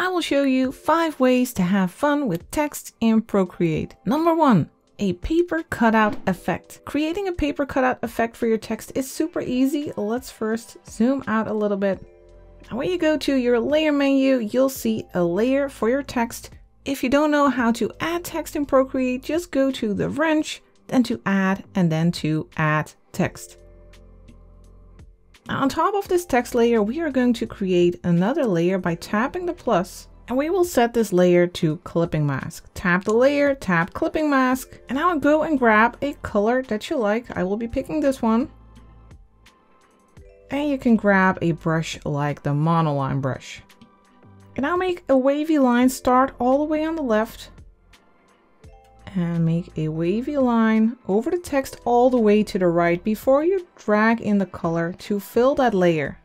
I will show you five ways to have fun with text in Procreate. Number one, a paper cutout effect. Creating a paper cutout effect for your text is super easy. Let's first zoom out a little bit. And when you go to your layer menu, you'll see a layer for your text. If you don't know how to add text in Procreate, just go to the wrench, then to add, and then to add text. On top of this text layer, we are going to create another layer by tapping the plus and we will set this layer to clipping mask. Tap the layer, tap clipping mask, and now go and grab a color that you like. I will be picking this one. And you can grab a brush like the monoline brush. And now make a wavy line start all the way on the left and make a wavy line over the text all the way to the right before you drag in the color to fill that layer.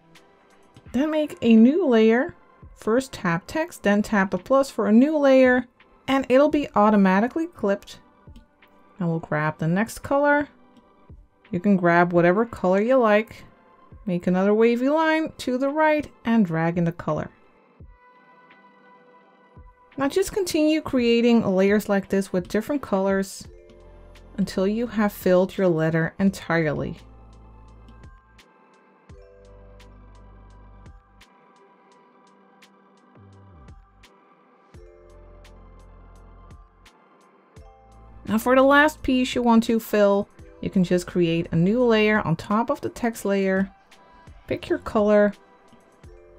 Then make a new layer First tap text, then tap the plus for a new layer, and it'll be automatically clipped. And we'll grab the next color. You can grab whatever color you like. Make another wavy line to the right and drag in the color. Now just continue creating layers like this with different colors until you have filled your letter entirely. Now for the last piece you want to fill, you can just create a new layer on top of the text layer, pick your color,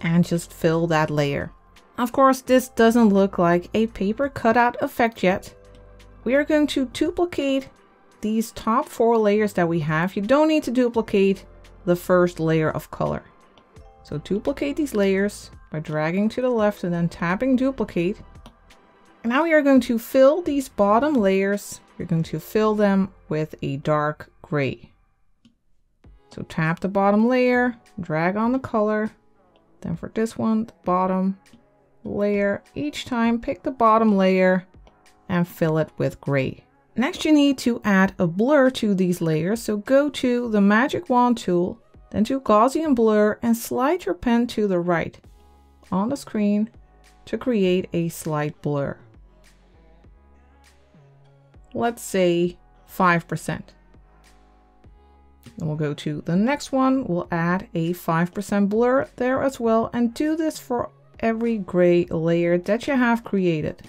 and just fill that layer. Of course, this doesn't look like a paper cutout effect yet. We are going to duplicate these top four layers that we have. You don't need to duplicate the first layer of color. So duplicate these layers by dragging to the left and then tapping duplicate. And now we are going to fill these bottom layers. We're going to fill them with a dark gray. So tap the bottom layer, drag on the color. Then for this one, the bottom layer, each time pick the bottom layer and fill it with gray. Next you need to add a blur to these layers. So go to the magic wand tool, then to Gaussian blur and slide your pen to the right on the screen to create a slight blur let's say 5%. Then we'll go to the next one. We'll add a 5% blur there as well and do this for every gray layer that you have created.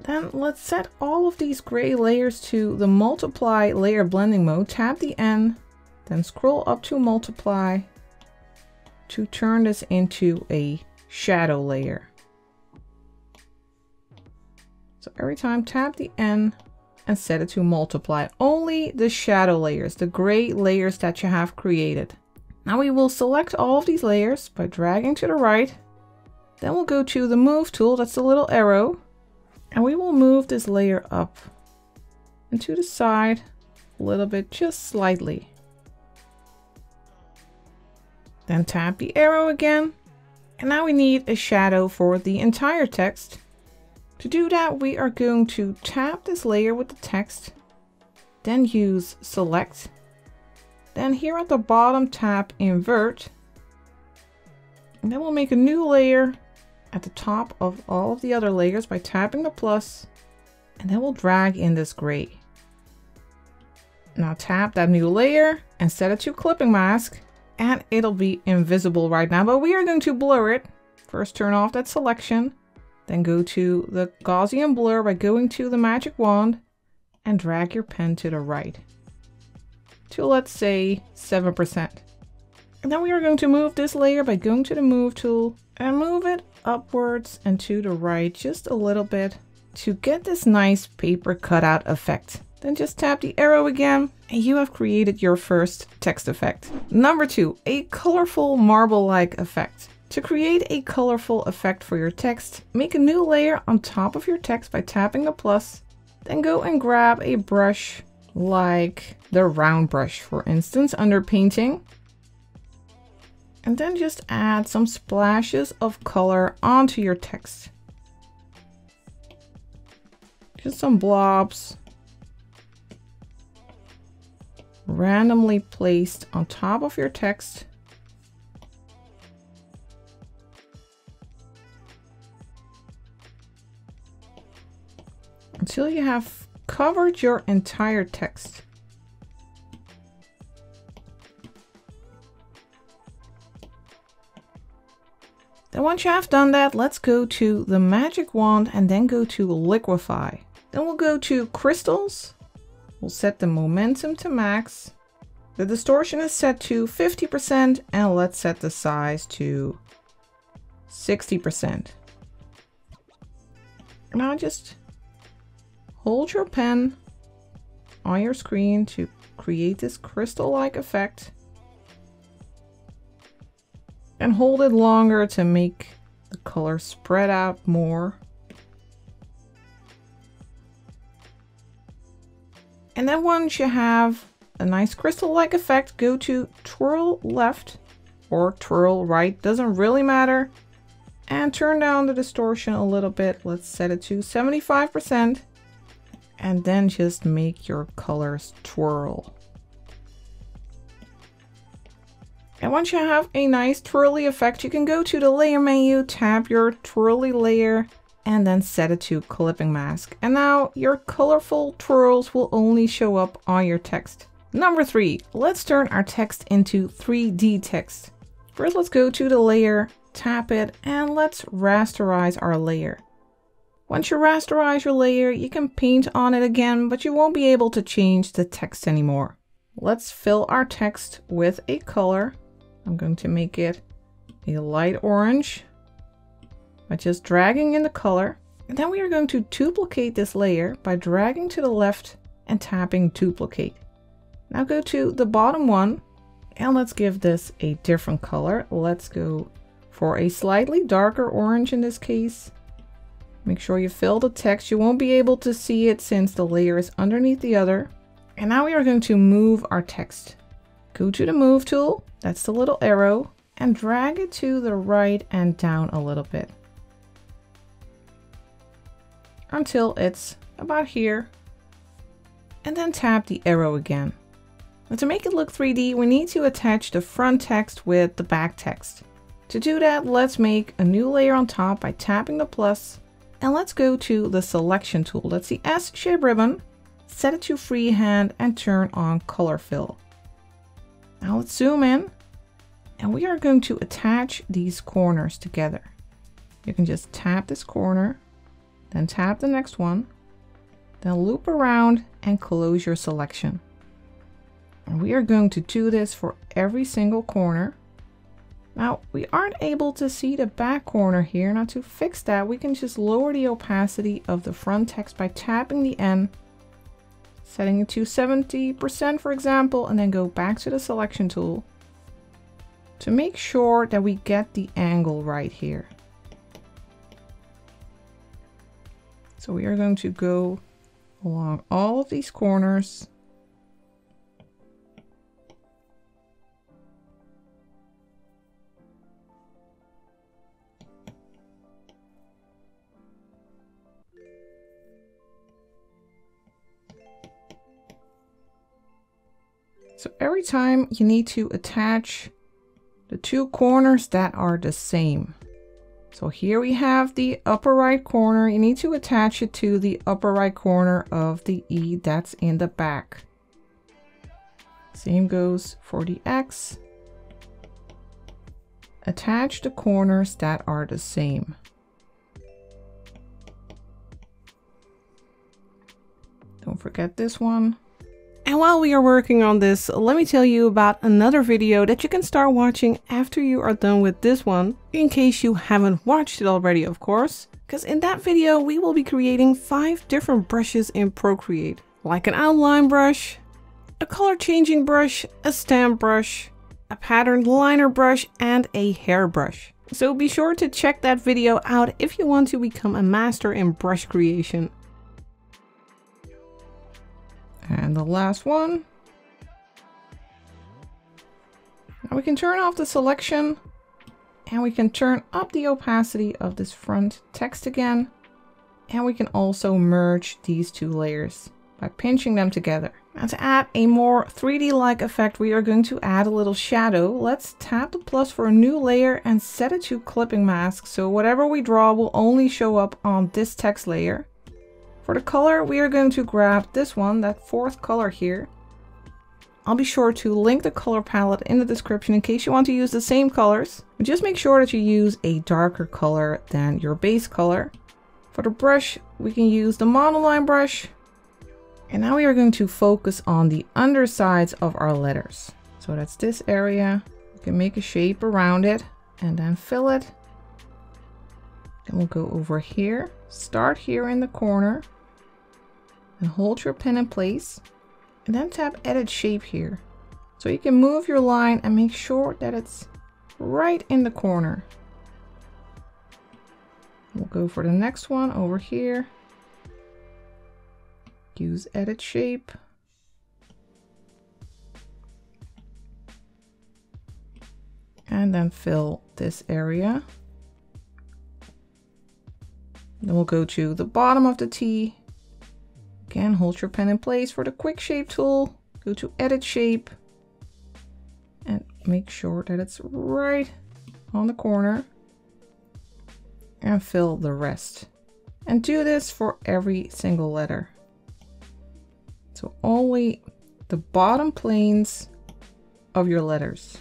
Then let's set all of these gray layers to the multiply layer blending mode. Tap the N, then scroll up to multiply to turn this into a shadow layer. So every time tap the N and set it to multiply. Only the shadow layers, the gray layers that you have created. Now we will select all of these layers by dragging to the right. Then we'll go to the move tool, that's the little arrow. And we will move this layer up and to the side a little bit, just slightly. Then tap the arrow again. And now we need a shadow for the entire text. To do that, we are going to tap this layer with the text, then use select. Then here at the bottom, tap invert. And then we'll make a new layer at the top of all of the other layers by tapping the plus, and then we'll drag in this gray. Now tap that new layer and set it to clipping mask and it'll be invisible right now, but we are going to blur it. First turn off that selection, then go to the Gaussian blur by going to the magic wand and drag your pen to the right to let's say 7%. And then we are going to move this layer by going to the move tool and move it upwards and to the right just a little bit to get this nice paper cutout effect. Then just tap the arrow again and you have created your first text effect. Number two, a colorful marble-like effect. To create a colorful effect for your text, make a new layer on top of your text by tapping the plus, then go and grab a brush like the round brush, for instance, under painting. And then just add some splashes of color onto your text. Just some blobs randomly placed on top of your text. Until you have covered your entire text. Then once you have done that, let's go to the magic wand and then go to liquify. Then we'll go to crystals. We'll set the momentum to max. The distortion is set to 50% and let's set the size to 60%. Now just hold your pen on your screen to create this crystal-like effect and hold it longer to make the color spread out more. And then once you have a nice crystal-like effect, go to twirl left or twirl right, doesn't really matter. And turn down the distortion a little bit. Let's set it to 75%. And then just make your colors twirl. And once you have a nice twirly effect, you can go to the layer menu, tap your twirly layer, and then set it to clipping mask. And now your colorful twirls will only show up on your text. Number three, let's turn our text into 3D text. First, let's go to the layer, tap it, and let's rasterize our layer. Once you rasterize your layer, you can paint on it again, but you won't be able to change the text anymore. Let's fill our text with a color. I'm going to make it a light orange by just dragging in the color. And then we are going to duplicate this layer by dragging to the left and tapping duplicate. Now go to the bottom one and let's give this a different color. Let's go for a slightly darker orange in this case. Make sure you fill the text. You won't be able to see it since the layer is underneath the other. And now we are going to move our text. Go to the move tool, that's the little arrow, and drag it to the right and down a little bit. Until it's about here. And then tap the arrow again. Now to make it look 3D, we need to attach the front text with the back text. To do that, let's make a new layer on top by tapping the plus, and let's go to the selection tool. That's the S shape ribbon, set it to freehand and turn on color fill. Now let's zoom in and we are going to attach these corners together. You can just tap this corner, then tap the next one, then loop around and close your selection. And we are going to do this for every single corner. Now we aren't able to see the back corner here. Now to fix that, we can just lower the opacity of the front text by tapping the N setting it to 70% for example, and then go back to the selection tool to make sure that we get the angle right here. So we are going to go along all of these corners So every time you need to attach the two corners that are the same. So here we have the upper right corner. You need to attach it to the upper right corner of the E that's in the back. Same goes for the X. Attach the corners that are the same. Don't forget this one. And while we are working on this, let me tell you about another video that you can start watching after you are done with this one, in case you haven't watched it already, of course. Because in that video, we will be creating five different brushes in Procreate, like an outline brush, a color changing brush, a stamp brush, a patterned liner brush, and a hairbrush. So be sure to check that video out if you want to become a master in brush creation. And the last one. Now we can turn off the selection and we can turn up the opacity of this front text again. And we can also merge these two layers by pinching them together. And to add a more 3D-like effect, we are going to add a little shadow. Let's tap the plus for a new layer and set it to clipping mask. So whatever we draw will only show up on this text layer. For the color, we are going to grab this one, that fourth color here. I'll be sure to link the color palette in the description in case you want to use the same colors. But just make sure that you use a darker color than your base color. For the brush, we can use the monoline brush and now we are going to focus on the undersides of our letters. So that's this area. You can make a shape around it and then fill it. Then we'll go over here, start here in the corner and hold your pen in place and then tap edit shape here. So you can move your line and make sure that it's right in the corner. We'll go for the next one over here use edit shape. And then fill this area. Then we'll go to the bottom of the T. Again, hold your pen in place for the quick shape tool. Go to edit shape and make sure that it's right on the corner and fill the rest. And do this for every single letter. So only the bottom planes of your letters.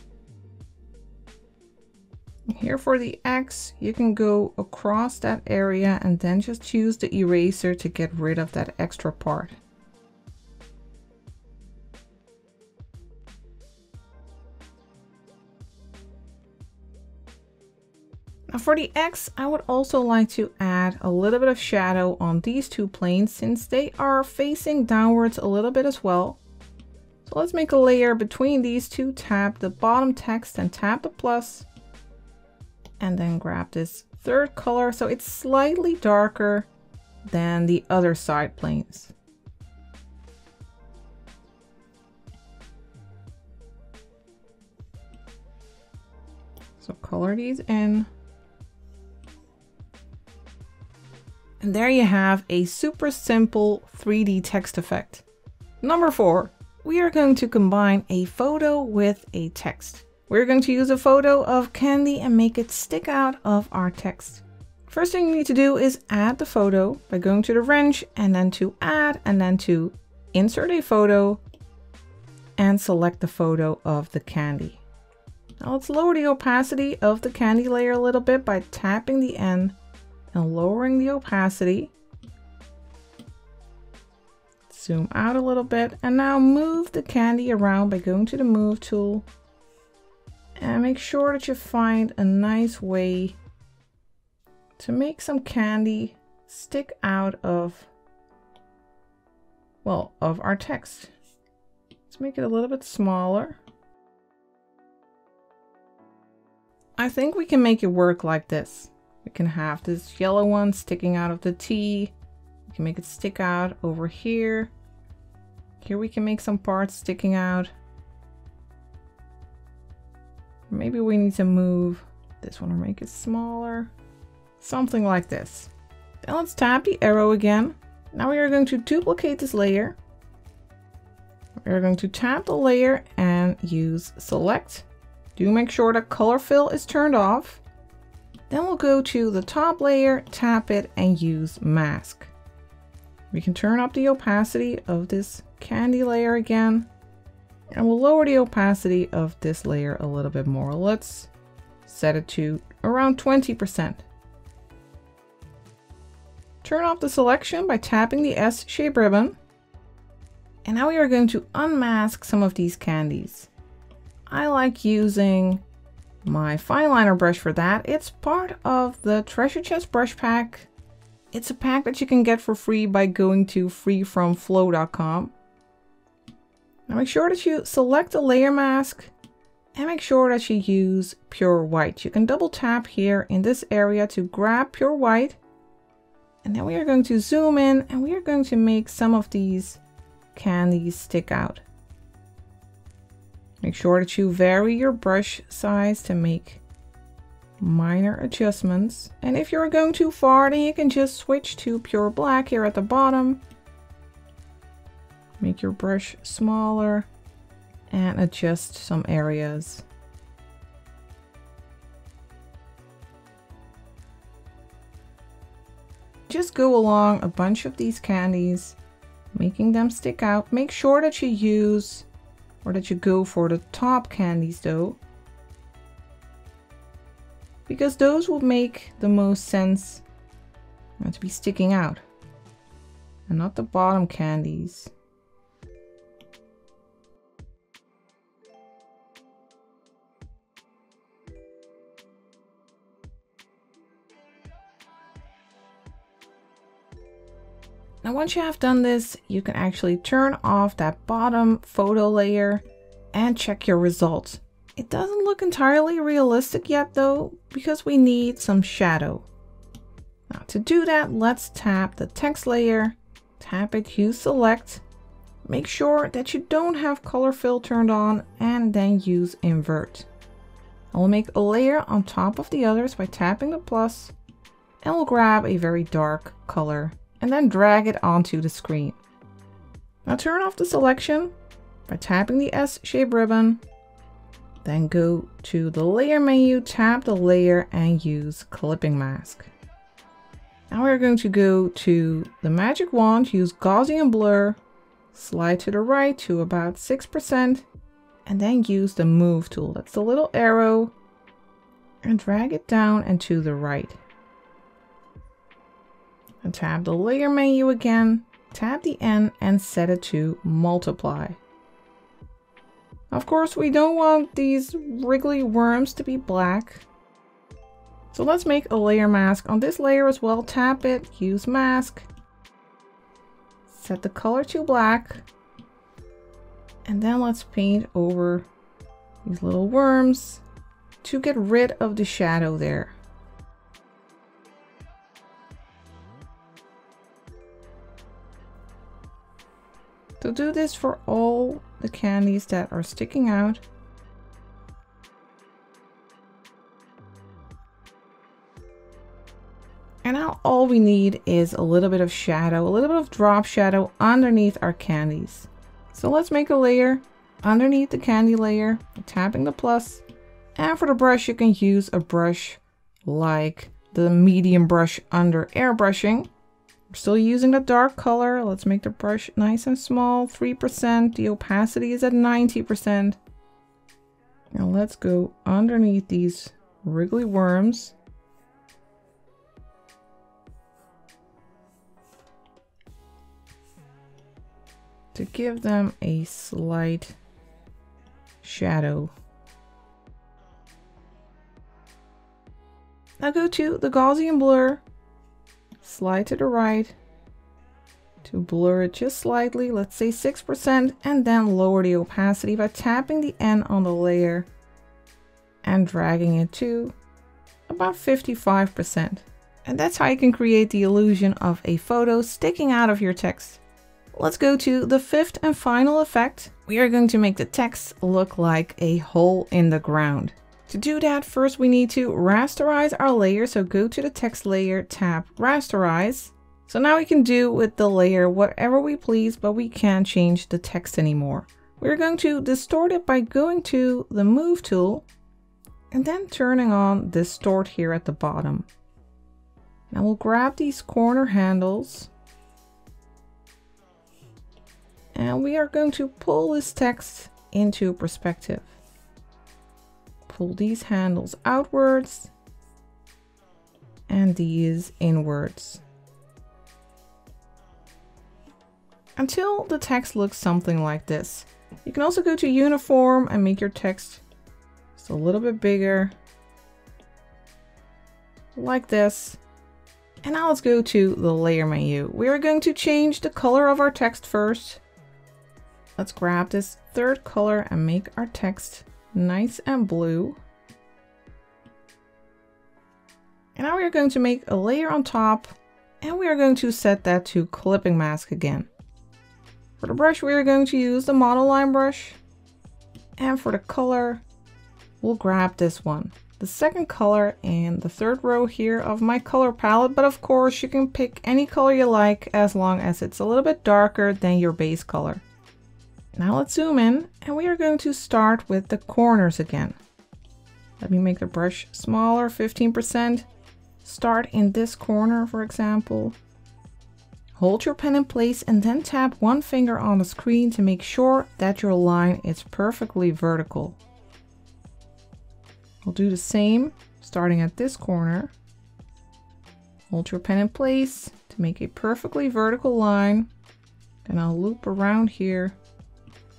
Here for the X, you can go across that area and then just use the eraser to get rid of that extra part. Now for the X, I would also like to add a little bit of shadow on these two planes since they are facing downwards a little bit as well. So let's make a layer between these two, tap the bottom text and tap the plus, and then grab this third color so it's slightly darker than the other side planes. So color these in. And there you have a super simple 3D text effect. Number four, we are going to combine a photo with a text. We're going to use a photo of candy and make it stick out of our text. First thing you need to do is add the photo by going to the wrench and then to add and then to insert a photo and select the photo of the candy. Now let's lower the opacity of the candy layer a little bit by tapping the N and lowering the opacity. Zoom out a little bit and now move the candy around by going to the move tool and make sure that you find a nice way to make some candy stick out of well of our text let's make it a little bit smaller I think we can make it work like this we can have this yellow one sticking out of the T. We can make it stick out over here. Here we can make some parts sticking out. Maybe we need to move this one or make it smaller. Something like this. Then let's tap the arrow again. Now we are going to duplicate this layer. We're going to tap the layer and use select. Do make sure that color fill is turned off. Then we'll go to the top layer, tap it and use mask. We can turn up the opacity of this candy layer again. And we'll lower the opacity of this layer a little bit more. Let's set it to around 20%. Turn off the selection by tapping the S shape ribbon. And now we are going to unmask some of these candies. I like using my fine liner brush for that. It's part of the Treasure Chest brush pack. It's a pack that you can get for free by going to freefromflo.com. Now make sure that you select a layer mask and make sure that you use pure white. You can double tap here in this area to grab pure white. And then we are going to zoom in and we are going to make some of these candies stick out. Make sure that you vary your brush size to make minor adjustments. And if you're going too far, then you can just switch to pure black here at the bottom. Make your brush smaller and adjust some areas. Just go along a bunch of these candies, making them stick out. Make sure that you use or that you go for the top candies though. Because those will make the most sense to be sticking out and not the bottom candies. Now once you have done this, you can actually turn off that bottom photo layer and check your results. It doesn't look entirely realistic yet though, because we need some shadow. Now to do that, let's tap the text layer, tap it, hue select, make sure that you don't have color fill turned on and then use invert. I will make a layer on top of the others by tapping the plus and we'll grab a very dark color and then drag it onto the screen. Now turn off the selection by tapping the S-shaped ribbon, then go to the layer menu, tap the layer and use clipping mask. Now we're going to go to the magic wand, use Gaussian blur, slide to the right to about 6%, and then use the move tool. That's the little arrow and drag it down and to the right and tap the layer menu again, tap the N and set it to multiply. Of course, we don't want these wriggly worms to be black. So let's make a layer mask on this layer as well. Tap it, use mask, set the color to black, and then let's paint over these little worms to get rid of the shadow there. So do this for all the candies that are sticking out. And now all we need is a little bit of shadow, a little bit of drop shadow underneath our candies. So let's make a layer underneath the candy layer, tapping the plus. And for the brush, you can use a brush like the medium brush under airbrushing. We're still using the dark color. Let's make the brush nice and small, 3%. The opacity is at 90%. Now let's go underneath these wriggly worms. To give them a slight shadow. Now go to the Gaussian blur slide to the right to blur it just slightly, let's say 6%, and then lower the opacity by tapping the N on the layer and dragging it to about 55%. And that's how you can create the illusion of a photo sticking out of your text. Let's go to the fifth and final effect. We are going to make the text look like a hole in the ground. To do that, first we need to rasterize our layer. So go to the text layer, tab, rasterize. So now we can do with the layer whatever we please, but we can't change the text anymore. We're going to distort it by going to the move tool and then turning on distort here at the bottom. Now we'll grab these corner handles and we are going to pull this text into perspective pull these handles outwards and these inwards until the text looks something like this. You can also go to uniform and make your text just a little bit bigger like this. And now let's go to the layer menu. We are going to change the color of our text first. Let's grab this third color and make our text nice and blue. And now we are going to make a layer on top and we are going to set that to clipping mask again. For the brush, we are going to use the monoline brush. And for the color, we'll grab this one. The second color in the third row here of my color palette, but of course you can pick any color you like as long as it's a little bit darker than your base color. Now let's zoom in and we are going to start with the corners again. Let me make the brush smaller, 15%. Start in this corner, for example. Hold your pen in place and then tap one finger on the screen to make sure that your line is perfectly vertical. We'll do the same, starting at this corner. Hold your pen in place to make a perfectly vertical line. Then I'll loop around here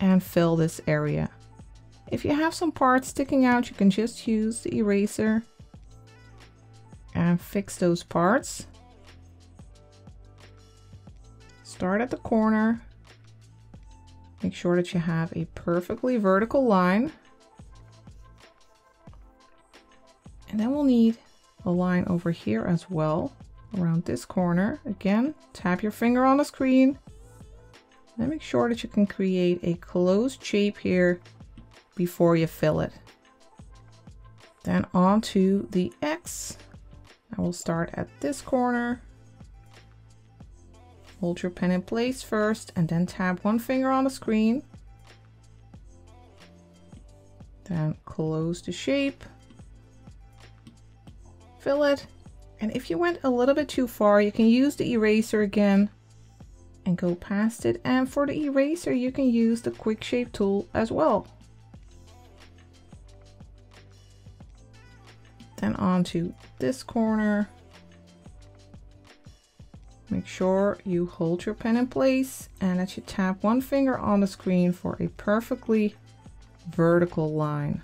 and fill this area. If you have some parts sticking out, you can just use the eraser and fix those parts. Start at the corner. Make sure that you have a perfectly vertical line. And then we'll need a line over here as well, around this corner. Again, tap your finger on the screen. Make sure that you can create a closed shape here before you fill it. Then onto the X. I will start at this corner. Hold your pen in place first and then tap one finger on the screen. Then close the shape. Fill it. And if you went a little bit too far, you can use the eraser again and go past it. And for the eraser, you can use the quick shape tool as well. Then onto this corner. Make sure you hold your pen in place and that you tap one finger on the screen for a perfectly vertical line.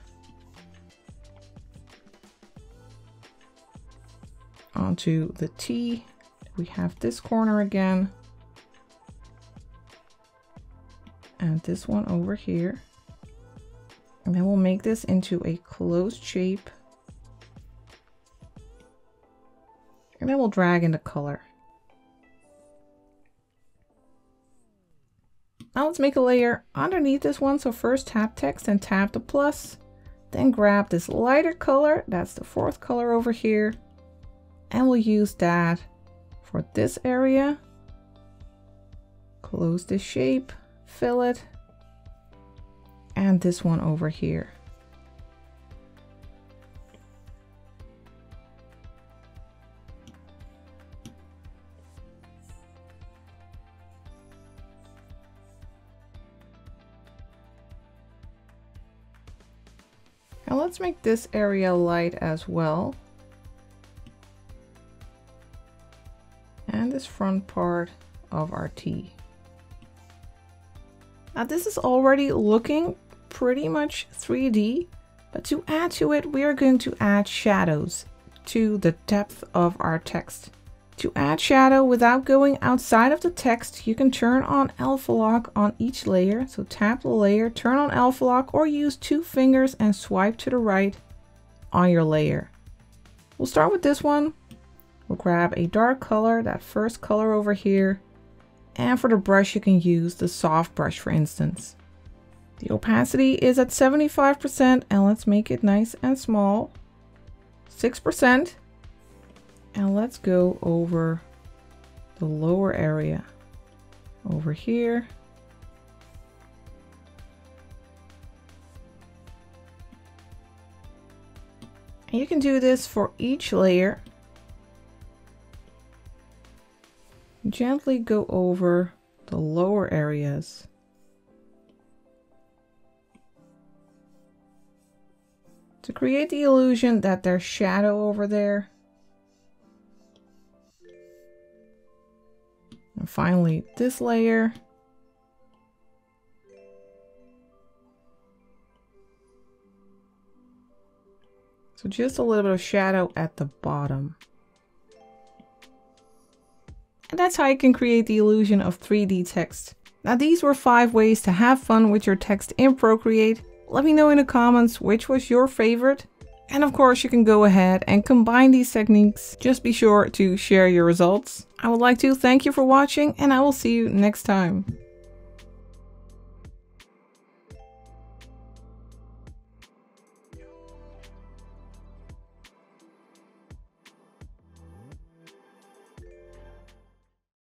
Onto the T, we have this corner again. And this one over here. And then we'll make this into a closed shape And then we'll drag into color. Now let's make a layer underneath this one. So first tap text and tap the plus. Then grab this lighter color. That's the fourth color over here. And we'll use that for this area. Close this shape, fill it. And this one over here. Now let's make this area light as well. And this front part of our T. This is already looking pretty much 3D, but to add to it, we are going to add shadows to the depth of our text. To add shadow without going outside of the text, you can turn on alpha lock on each layer. So tap the layer, turn on alpha lock, or use two fingers and swipe to the right on your layer. We'll start with this one. We'll grab a dark color, that first color over here. And for the brush, you can use the soft brush, for instance. The opacity is at 75%, and let's make it nice and small. 6%. And let's go over the lower area over here. And you can do this for each layer. Gently go over the lower areas. To create the illusion that there's shadow over there. And finally, this layer. So just a little bit of shadow at the bottom. And that's how you can create the illusion of 3D text. Now these were five ways to have fun with your text in Procreate. Let me know in the comments which was your favorite. And of course you can go ahead and combine these techniques. Just be sure to share your results. I would like to thank you for watching and I will see you next time.